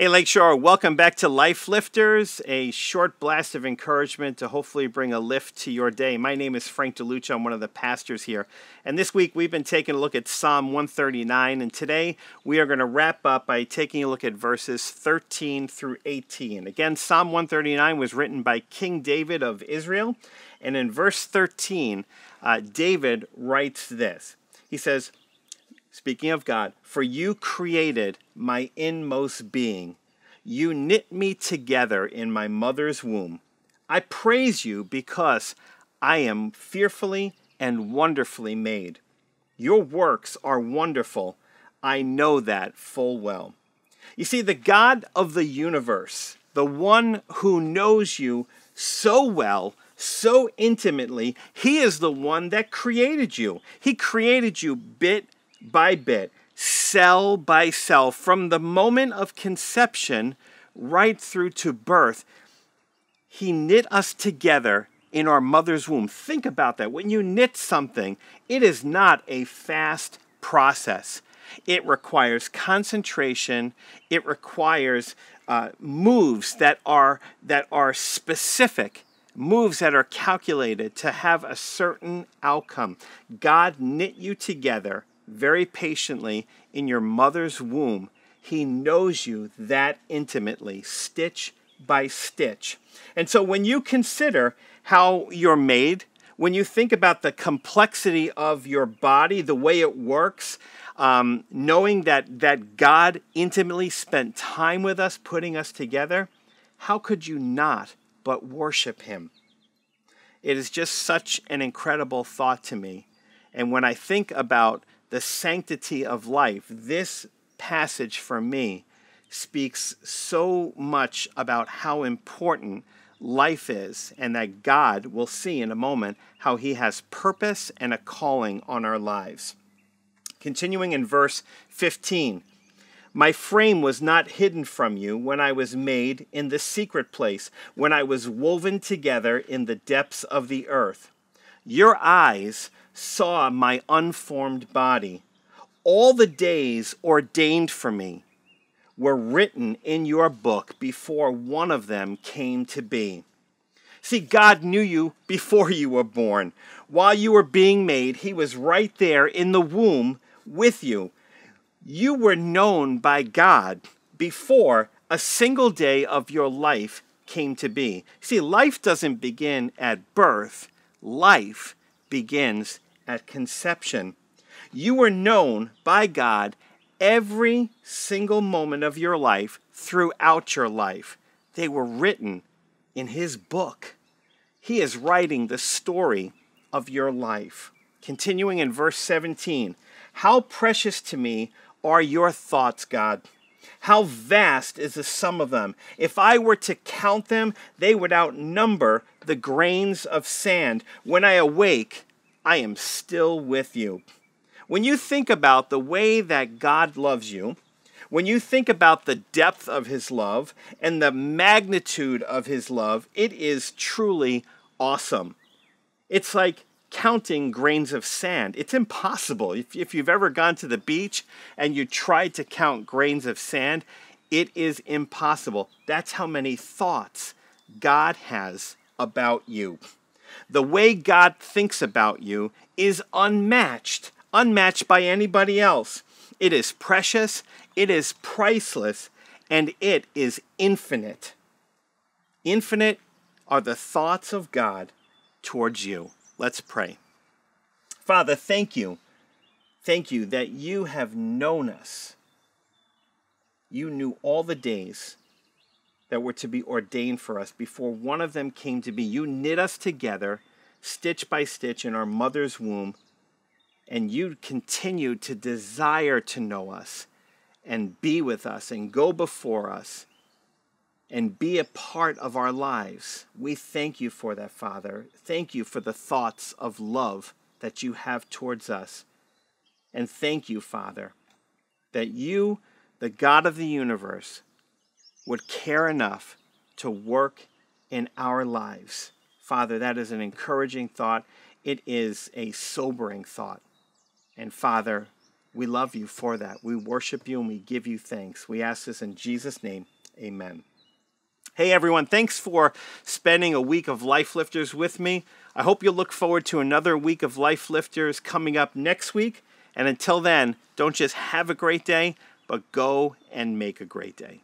Hey, Lakeshore, welcome back to Life Lifters, a short blast of encouragement to hopefully bring a lift to your day. My name is Frank De Luccio. I'm one of the pastors here. And this week we've been taking a look at Psalm 139. And today we are going to wrap up by taking a look at verses 13 through 18. Again, Psalm 139 was written by King David of Israel. And in verse 13, uh, David writes this He says, Speaking of God, for you created my inmost being. You knit me together in my mother's womb. I praise you because I am fearfully and wonderfully made. Your works are wonderful. I know that full well. You see, the God of the universe, the one who knows you so well, so intimately, he is the one that created you. He created you bit by bit, cell by cell, from the moment of conception right through to birth. He knit us together in our mother's womb. Think about that. When you knit something, it is not a fast process. It requires concentration. It requires uh, moves that are that are specific, moves that are calculated to have a certain outcome. God knit you together very patiently in your mother's womb. He knows you that intimately, stitch by stitch. And so when you consider how you're made, when you think about the complexity of your body, the way it works, um, knowing that, that God intimately spent time with us, putting us together, how could you not but worship Him? It is just such an incredible thought to me. And when I think about the sanctity of life, this passage for me speaks so much about how important life is, and that God will see in a moment how He has purpose and a calling on our lives. Continuing in verse 15 My frame was not hidden from you when I was made in the secret place, when I was woven together in the depths of the earth. Your eyes saw my unformed body. All the days ordained for me were written in your book before one of them came to be. See, God knew you before you were born. While you were being made, He was right there in the womb with you. You were known by God before a single day of your life came to be. See, life doesn't begin at birth, life begins at conception. You were known by God every single moment of your life throughout your life. They were written in His book. He is writing the story of your life. Continuing in verse 17 How precious to me are your thoughts, God! How vast is the sum of them! If I were to count them, they would outnumber the grains of sand. When I awake, I am still with you. When you think about the way that God loves you, when you think about the depth of his love and the magnitude of his love, it is truly awesome. It's like counting grains of sand. It's impossible. If, if you've ever gone to the beach and you tried to count grains of sand, it is impossible. That's how many thoughts God has about you. The way God thinks about you is unmatched, unmatched by anybody else. It is precious, it is priceless, and it is infinite. Infinite are the thoughts of God towards you. Let's pray. Father, thank you. Thank you that you have known us. You knew all the days that were to be ordained for us before one of them came to be. You knit us together, stitch by stitch, in our mother's womb, and you continue to desire to know us and be with us and go before us and be a part of our lives. We thank you for that, Father. Thank you for the thoughts of love that you have towards us. And thank you, Father, that you, the God of the universe, would care enough to work in our lives. Father, that is an encouraging thought. It is a sobering thought. And Father, We love you for that. We worship you and we give you thanks. We ask this in Jesus' name. Amen. Hey everyone, thanks for spending a week of Life Lifters with me. I hope you'll look forward to another week of Life Lifters coming up next week. And until then, don't just have a great day, but go and make a great day.